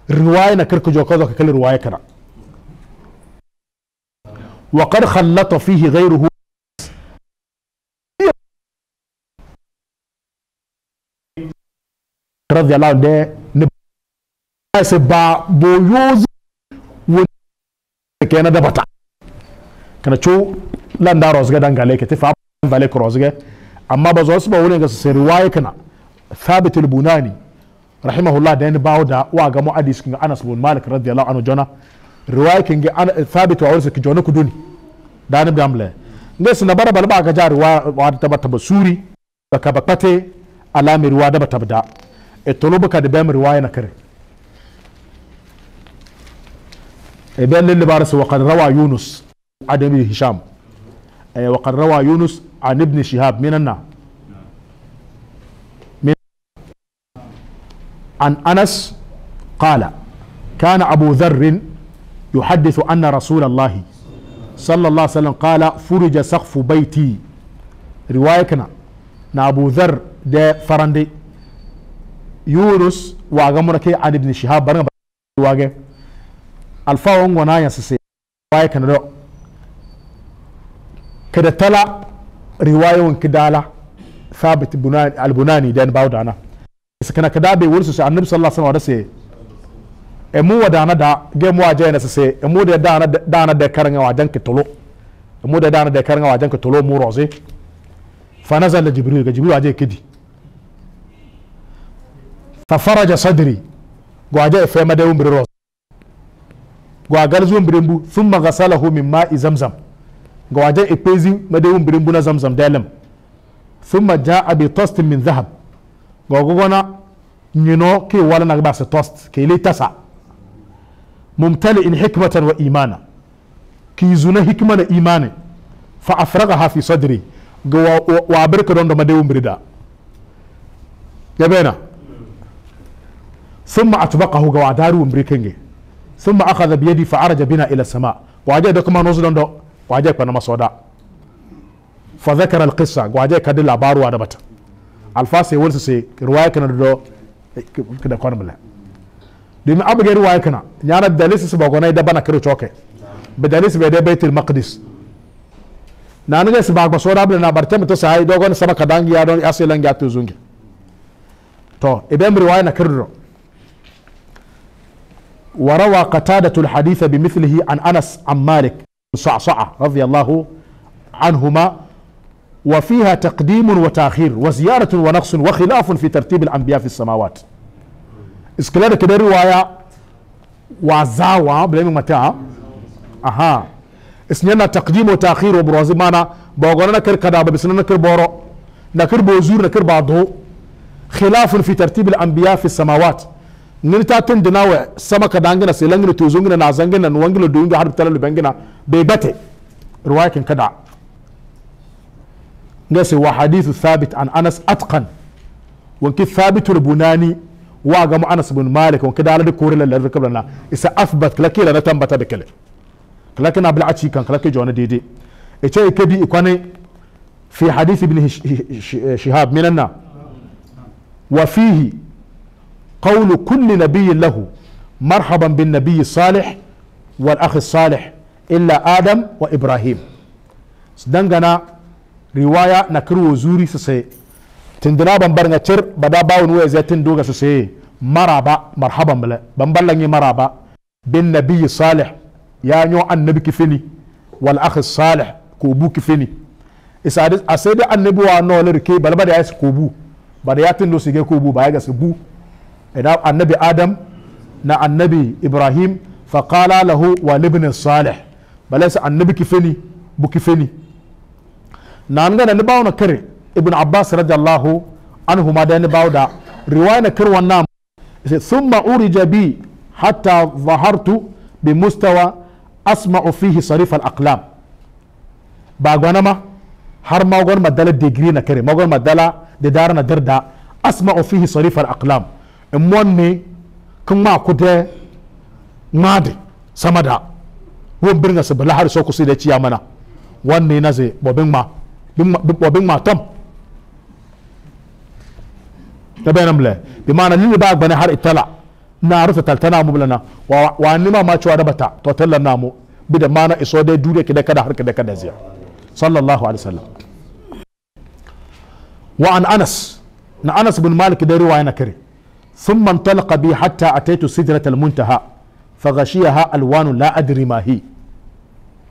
riwaya na karka jo ka zo ka kalli riwaya kana wa qad khallata fihi ghayruhu radiyallahu anhu se ba boyozi wani ke na dabata kana co landa rosga dan gale ke te fa vale ko rosga amma ba zo su ba wurin ga su riwaya kana thabit al-bunani rahimahullah da ni bawo da رواي كنجة أنا ثابت وعورس كجونو كدوني دانم جاملة نس نبارة بلبا عجاج رواي وارد تبا تبا سوري. بكا بكتي على مروا دبا تبا دا. اتلو بكا دبام رواي نكره ابن اللي بارس وقد روى يونس عدم هشام. وقد روى يونس عن ابن شهاب. من النا عن أنس قال كان أبو ذر يحدث ان رسول الله صلى الله عليه وسلم قال فرج سقف بيتي روايتنا نا ابو ذر ده فرندي يونس واغمرك عن ابن شهاب برنا واغه alfawon gwana ya sase riwaya kan do kada tala riwayon kidala thabit bunani albunani dan bawdana isa kana kada be wursu sai annabi sallallahu alaihi wasallam e mu wadana da ge mu waje na sase e mu da dana dana da karanga wajen ki tolo. E mu da dana da karanga wajen ki tolo mu roze fa nazala jibril ga jibril waje kidi fa faraja sadri gwaje ife madawu mbiri ros gwagal zuwa mbirin bu thumma ghasalahu min ma'i zamzam. Gwaje ipezi madawu mbirin bu na zamzam dalam thumma ja'a bi tost min dhahab. Gwagwagwana nyino ke wala na ba su tost ke ile tasa. ممتلئ حكمة وإيمانا. كي زنا حكمة إيمانا فأفرغها في صدري. وابرك دون دم ديوم بردا جبنا ثم أتبقه جوا دارو بريكنجي ثم أخذ بيدي فعرج بنا إلى السماء. وعجى دكما نوزل دون دو. وعجى كنا مسودا. فذكر القصة. وعجى كدل عبارو عدبت الفاسي ولسي رواية كنا دو. كده قانم الله domin abu gari waye kana yana dalis su bagonai da bana kiro choke ba dalis bai dai baitul maqdis na nige su bagba so rabu na bartem to sai dogon sama kadangi ya don yasi langi atu zungi to idan riwaya na kirdo وروى قتادة الحديث بمثله عن أنس عن مالك صعصعة رضي الله عنهما وفيها تقديم وتاخير وزيارة ونقص وخلاف في ترتيب الأنبياء في السماوات اسكلار كده رواية وزاوة بلين متى أها اسنينا تقديم وتأخير وبروز مانا بوغونا نكر كدابة بس نكر بورو نكر بوزور نكر بعضه خلاف في ترتيب الأنبياء في السماوات ngini ta tun dina wa sama ka dangina sai langina to zungina na zangina na wangina do har tala lu bangina bai bate ruwaya kin kada ngasi wa hadithu thabit an anas atqan wanki thabit bunani واغم أنس بن مالك وكذا على كوري للركب لنا. إسا أثبت لك لنا تنبت بكل لكن ابل عشي كان لك جون دي دي. اتشي كدي اكوني في حديث ابن شهاب مننا. وفيه قول كل نبي له مرحبا بالنبي الصالح والأخ الصالح إلا آدم وإبراهيم. دنجنا رواية نكرو زوري سسي. tindina ban barga cir ba da bawo wa zai tin doga su sai. Maraba marhaban bala ban ballan maraba. Bin nabiyyi salih ya nyo annabi kifini. Wal akhi salih ko bu kifini isadis a da annabi wa no le ke balba da ya su ko bu ba da ya tin do sige ko bu ba ya ga su bu. Ina annabi adam na annabi ibrahim fa qala lahu wa ibn salih. Bala annabi kifini bu kifini. Nan ga na kare. Ibn abbas radiyallahu anhu ma da ni bawo da riwaya na kar wannan. Thumma urija hatta zahartu bi mustawa asma'u fihi sarif al aqlam ba gwana ma har ma gwan madala degree na kare ma gwan madala da dara na darda asma'u fihi sarif al aqlam mmɔn ne kan ma ko dɛ ŋmaade sama da. Wɔn biri ŋa se bala hari sɔku si de ciya mana. Wɔn ne na se bɔbi ŋma bɔbi ŋma تبينم له بمعنى اللي باق بني حر اطلع نعرف تلتنا مبلنا وانما ما شو ربطا توتل نامو. بدا معنى اسود دوري كده كده حر كده كده زي صلى الله عليه وسلم. وعن أنس. ان أنس بن مالك ده رواية نكري. ثم انطلق بي حتى أتيت سدرة المنتهى. فغشيها ألوان لا أدري ما هي.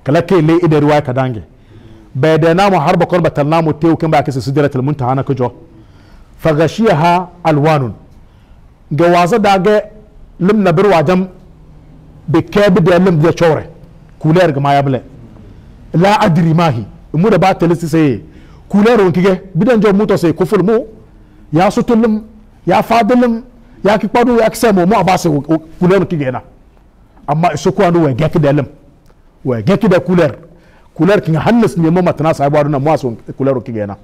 كلكي لي ايد رواية كدانجي. بيدنا محرب قرب تلنامو تيو كم باكس سدرة المنتهى. أنا كجو. fagashiyaha alwanun ga waza dage lim na bir wajam be kebi da lim da chore kuler ga maya bile la adri mahi mu da ba talisi sai kuler won kige bidan jo muto sai kuful mu ya sutulim ya fadilim ya ki kwado ya ki semo mu abase kuler won kige na amma isu ko anu wege ki da lim wege ki da kuler kuler kin hannes ne mu matna sai ba na mu aso kuler won kige na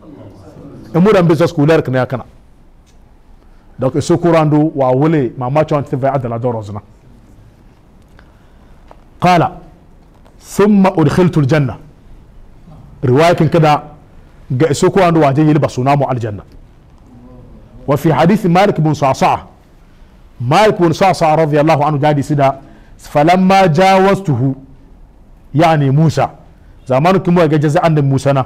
emudan be just kuler kne yakana. Donc so kurandu wa wule ma ma chon tve adala dorozna qala thumma udkhiltu aljanna. Riwayatin kada ga so kurandu wa je yilba sunamu aljanna. Wa fi hadith malik bin sa'sa malik bin sa'sa radiyallahu anhu jadi sida falamma jawaztuhu yani musa. Zamanu kuma ga jaza annabi musa na.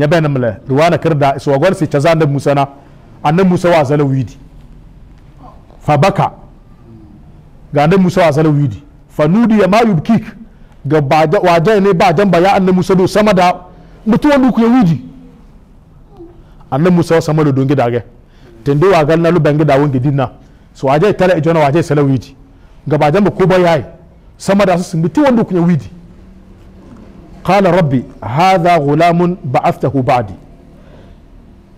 nya bɛ nam lɛ ruwana kirda so wagɔn si caza annabi musa na annabi musa wa zala widi fa baka ga annabi musa wa zala widi fa nudi ya ma yubkik ga wajen ne ba jan ba ya annabi musa do sama da mutuwan duku ya widi annabi musa wa sama da dongi da dage tende wa gan na lu bengi da wongi dinna so waje tala ijona waje sala widi ga ba jan ba ko ba yayi sama da su sun mutuwan duku ya widi qala rabbi hadha ghulamun ba'athtahu ba'di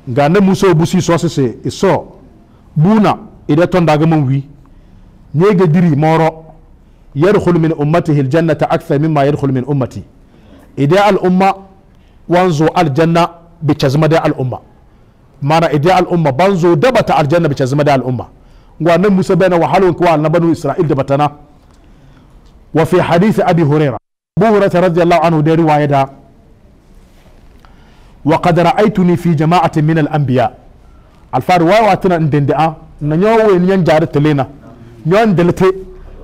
ga na muso busi so se iso buna ida ton daga man wi ne ga diri moro yadkhulu min ummatihi aljannata akthar mimma yadkhulu min ummati ida al umma wanzo aljanna bi cazma da al umma mana ida al umma banzo dabata aljanna bi cazma da al umma abu hurairah radiyallahu anhu da riwaya da wa qad ra'aytuni fi jama'atin min al anbiya al far wa wa tana ndenda na nyawo en yan jare telena nyon delete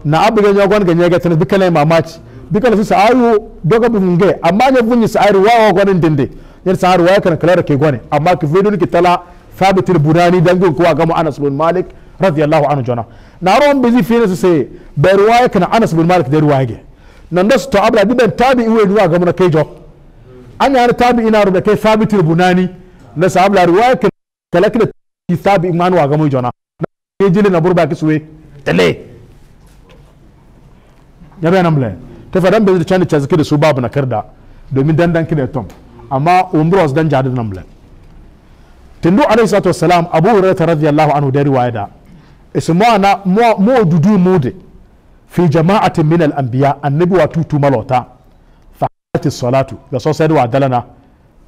na abuga nyago ga nyaga tana bikala mamaci. Bikala su sa'aru doga bu nge amma nya bunyi sa'aru wa wa gwanin dende. Yar sa'aru wa kana kala ke gwane amma ki fedo ki tala thabit al bunani dangun ko ga mu Anas bin Malik radiyallahu anhu jona. Na ron bizi fi su sai bai kana Malik da nan da su to abla diban tabi'i wa ruwa ga mu na kai jo an yana tabi'i na rubuta kai thabit al bunani. Na sa abla ruwaya kana kala kida tabi'i man wa ga mu jona ne jili na burba kiswe tale ya bayan amle ta fadan bai da ta zaki da su babu na karda. Domin dandan kida tom. Amma umros dan jadu nan mle tindu alayhi salatu wassalam abu hurairah radiyallahu anhu da riwaya da. Ismana mo dudu mude. Fi jama'atin min al anbiya annabi wa tutu malota fa hati salatu ga so sai wa dalana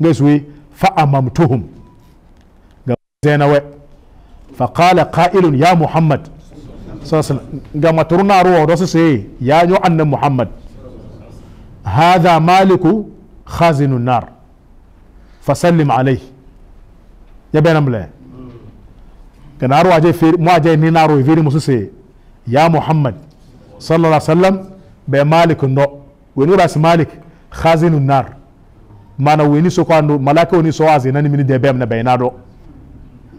ngai fa amamtuhum. Ga zainawe fa qala qa'ilun ya muhammad. Ga maturna ruwa da su sai ya yi annan muhammad. Hadha maliku khazinun nar. Fasallim alai ya bayan mula ga na ruwa je mu aje ni na ruwa viri musu sai ya muhammad. Sallallahu alaihi wasallam bai malik no wani ba su malik khazinun nar mana wani so kwando malaka wani so wazi nan mini da bayan na bayanado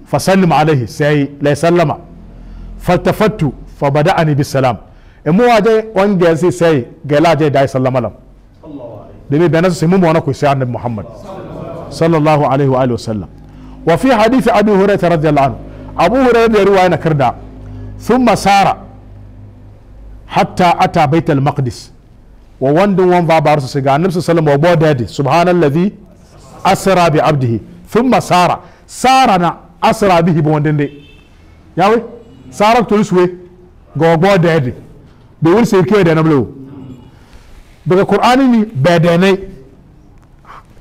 fasallim alaihi sai lai sallama faltafattu fa bada'ani bis salam in mu waje wanga yanzu sai ga laje da sallama lam da me bayan sai mu wana ku sai annabi muhammad sallallahu alaihi wa alihi wasallam wa fi hadith abi hatta ata baitul maqdis. Wa wandin wan va bar su ga annabi sallallahu alaihi wa sallam wa subhanallazi asra bi abdihi thumma sara. Sara na asra bihi bo wandin dai yawe sarak to suwe ga ogbo dede be wul sai ke da namlo daga qur'ani ni badanai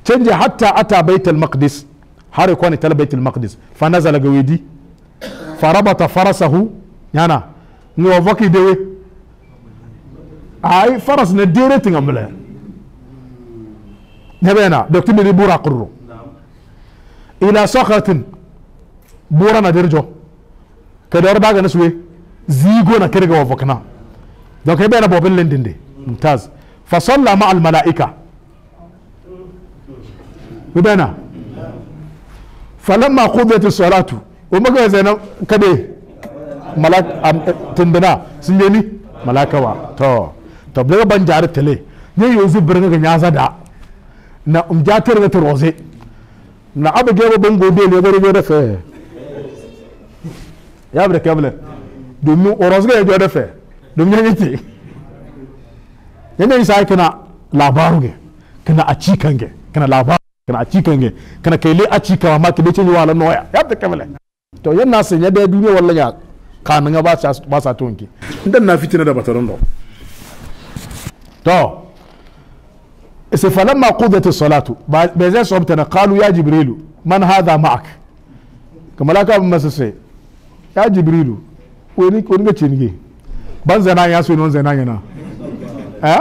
canje hatta ata baitul maqdis. Har kwani tal baitul maqdis. Fa nazala ga wedi fa rabata farasahu. Yana. Ni wa vaki dewe ai faras na dere tingamle nebena dokti mi bura qurru ila sakratin bura na dirjo ka da ba ga nasuwe zigo na ƙirga wa fakna don kai bayana bobin lindin de mumtaz. Fa salla ma al malaika bidana falamma qudiyat as-salatu. O maga zainab kade malak tindina. Sun malakawa. To. To daga ban jari tele ne yanzu birnin ga ya zada na umjatar da roze na abu gaba ban gobe ne gari da fe. Ya bi da kabila domin oros ga yajo da fe. Domin yan yake yanayin sa kana labaru ge kana a cikan ge kana labaru kana a cikan ge kana kai le a cika ma ka dace wa lan noya. Ya bi da kabila to yan nasu ya da duniya wallan ya kanin ba sa ba sa tonki dan na fitina da bataron do to. Isa falamma qudat as-salatu bai zai sabta na qalu ya jibrilu man hadha ma'ak? Kamar aka masa sai ya jibrilu wani wani ga cinige ban zana ya so non zana yana eh?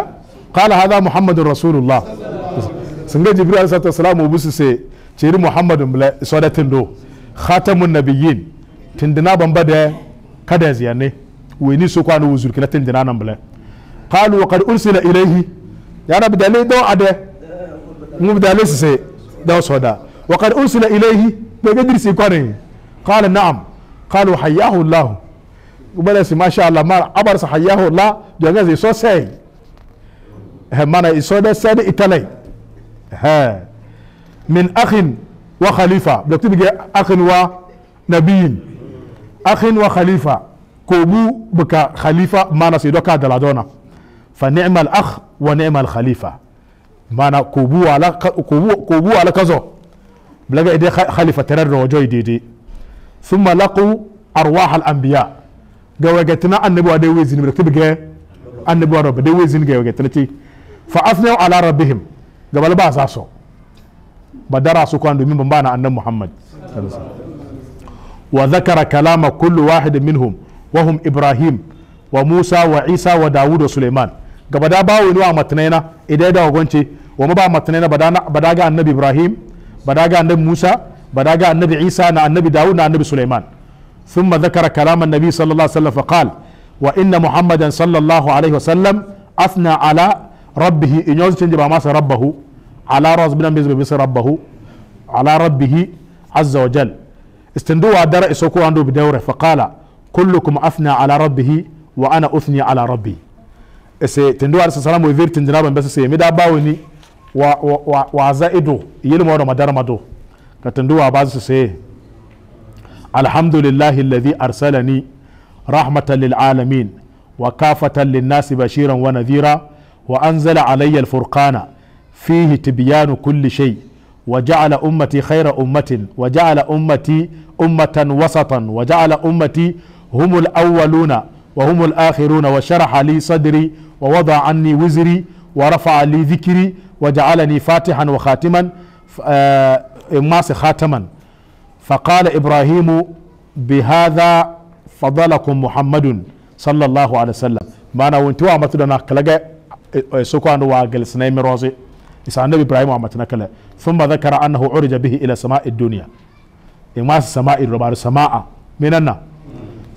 Qala hadha muhammadur rasulullah. Sun ga jibril alaihi salatu wasalam busu sai ciri muhammadun sadatin do khatamun nabiyyin tindina bamba da kada ya ziyane wani so kwano wuzur kila tindina nan bla qalu wa qad ursila ilayhi ya rabbi dalil do ade mu dalil sai da soda wa qad ursila ilayhi bai ga dirsi kwane qala na'am qalu hayyahu allah ubala si masha allah ma abar sa hayyahu allah jonga zai so sai he mana iso da sai da italai ha min akhin wa khalifa da tubi fa ni'mal akh wa ni'mal khalifa mana ko bu wala ko bu wala kazo blaga ide khalifa tarar da wajo daidai thumma laqu arwah al anbiya ga wagatina annabi wa dai wezin bi tibge annabi wa dai wezin ga wagatina ce fa asnau ala rabbihim gabal ba sa so badara su kwan domin ban bana annabi muhammad wa zakara kalama kullu ibrahim wa musa wa isa wa dawud wa suleiman gaba da bawo ni wa matnaina idai da wagonce wa ma ba matnaina bada ga annabi ibrahim bada ga annabi musa bada ga annabi isa na annabi dawud na annabi suleiman. ثم ذكر كلام النبي صلى الله عليه وسلم فقال وإن محمدا صلى الله عليه وسلم أثنى على ربه إن يوزن جبا ماس ربه على راس بنا بيز ربه على ربه عز وجل استندوا در اسوكو عنده بدوره فقال كلكم أثنى على ربه وأنا أثني على ربي ese tendo arsa salamu e ver tendina ban se me da bawo ni wa wa wa za ido yele mo ramadan mado ka tendo wa ba se alhamdulillahi alladhi arsalani rahmatan lil alamin wa kafatan lin nasi bashiran wa nadhira wa anzala alayya al furqana fihi tibyanu kulli shay wa ja'ala ummati khayra ummatin wa ja'ala ummati ummatan wasatan wa ja'ala ummati humul awwaluna وهم الآخرون وشرح لي صدري ووضع عني وزري ورفع لي ذكري وجعلني فاتحا وخاتما آه، ماس خاتما. فقال إبراهيم بهذا فضلكم محمد صلى الله عليه وسلم. ما أنا وانتوا عم تدنا كلاجة سكوا نوا جلس نايم روزي. إسحاق النبي إبراهيم عم ثم ذكر أنه عرج به إلى سماء الدنيا. سماء الربار سماء من النّ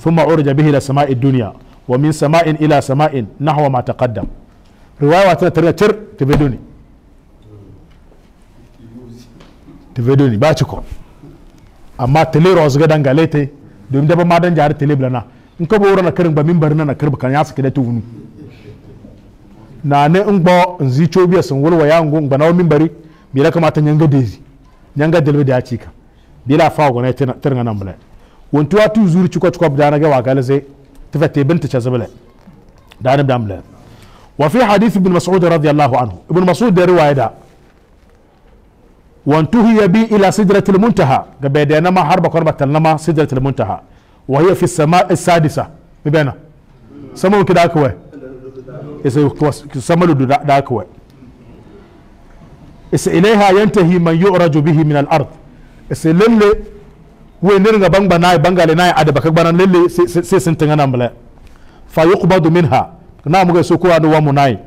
ثم عرج به إلى سماء الدنيا ومن سماء إلى سماء نحو ما تقدم رواية ترى تر تفيدوني تفيدوني باتشكو amma tele ros ga dangale te domin da ba ma dan jari tele blana in ka bora na karin ba mimbar na na karba kan ya sake da tunu na ne in gbo in zi chobiya sun wulwa ya ngun ba na mimbari bi la kamata nyanga dezi nyanga delbe da cika bi la fa gona tirnga nan bala وانتوا tu zuri chukwa chukwa بدانا جوا قال زي تفتي بنت شازبله دانا بدام له وفي حديث ابن مسعود رضي الله عنه. ابن مسعود ده رواية ده هي بي إلى سدرة المنتهى. قبل ما حرب قربة لما سدرة المنتهى. وهي في السماء السادسة. بينا سمو كده كوي سمو ده اكوه إليها ينتهي من يؤرج به من الأرض. إس للي wenir ga bang banai bangale nai ada bakak banan lele se sentenga namle fa yuqbadu minha na muga so ko anu wa munai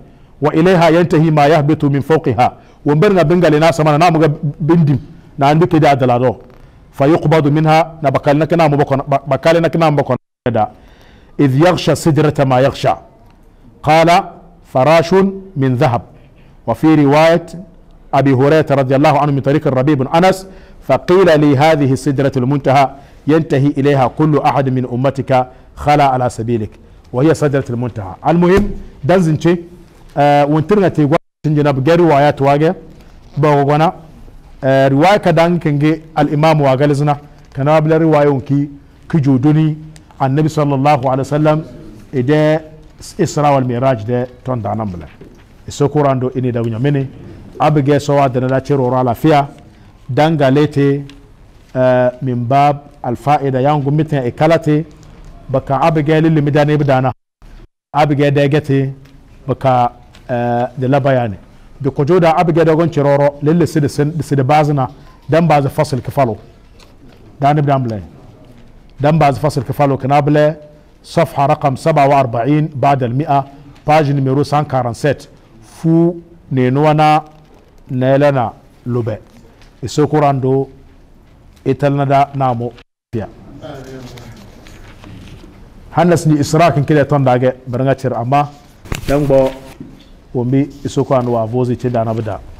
wa ilaiha yantahi ma yahbitu min fawqiha wambar ga bangale na samana na muga bindim na andi ke da dalado fa yuqbadu minha na bakal na kana mubakon bakal na kana mubakon da idh yaghsha sidrata ma yaghsha qala farashun min dhahab وفي رواية أبي هريرة رضي الله عنه من طريق الربيع بن أنس فقيل لي هذه السدرة المنتهى ينتهي إليها كل أحد من أمتك خلا على سبيلك وهي سدرة المنتهى المهم دنزنشي آه وانترنا تيغوا tinjina bu gari waya tuwage ba gona riwaya ka dan kenge al imam wa galizna kana bla riwaya ki ki juduni annabi sallallahu alaihi wasallam ide isra wal miraj de ton da nan bla iso kurando ini da gunya mene abige so wa da na ciro ra lafiya dan galete min bab al fa'ida yangu mitan ikalate baka abige lilli midane bidana abige da gete baka da la bayani bi ko joda abige da gon ciroro lille sidi sidi bazina dan bazi fasil kifalo dan ibn amle dan bazi fasil kifalo kana bile صفحة رقم 47 بعد المئة باج نميرو 147 فو نينوانا نيلنا لبه e sokorando na talnada namo. Fiya hannas ni israkin kile ton dage barnga cer amma dan bo wombi e sokorando wa vozi ce dana bida.